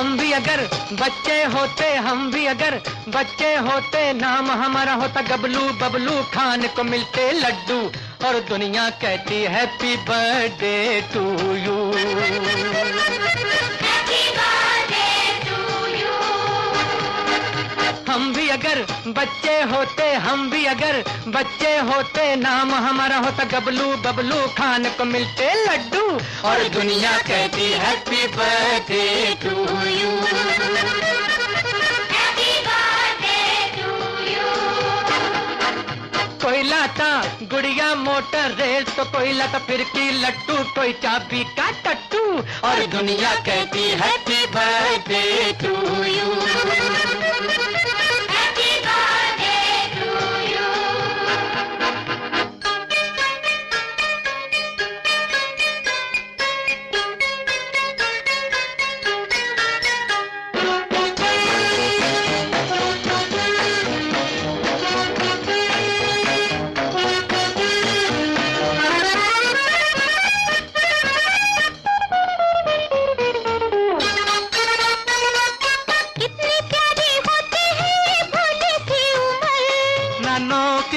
हम भी अगर बच्चे होते, हम भी अगर बच्चे होते, नाम हमारा होता गबलू, बबलू खान को मिलते लड्डू, और दुनिया कहती हैप्पी बर्थडे टू यू हम भी अगर बच्चे होते हम भी अगर बच्चे होते नाम हमारा होता गबलू बबलू खान को मिलते लड्डू। और दुनिया कहती हैप्पी बर्थडे टू यू कोई लाता गुड़िया मोटर रेल तो कोई लाता फिर की लट्टू कोई चाबी का टट्टू। और दुनिया कहती हैप्पी बर्थडे टू यू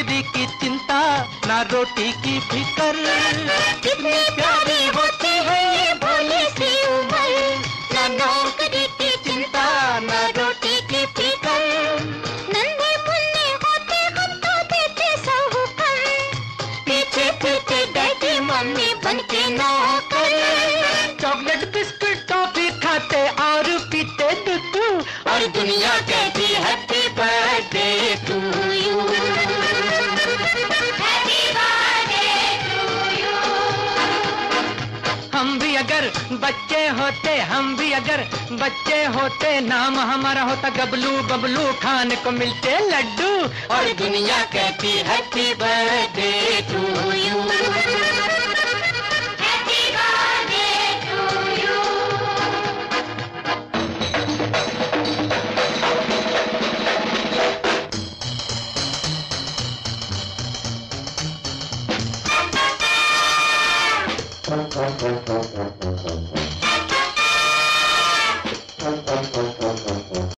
नौकरी की चिंता, ना रोटी की फिकर। कितनी प्यारी होती है ये भोली सी उम्र। ना नौकरी की चिंता, ना रोटी की नन्हे मुन्ने होते हम तो देते पीछे पीछे डैडी मम्मी बन के नौकर। चॉकलेट बिस्कुट टॉफी खाते और पीते दूध और दुनिया कहती अगर बच्चे होते, हम भी अगर बच्चे होते, नाम हमारा होता, गबलू बबलू खान को मिलते लड्डू। और दुनिया कहती happy birthday to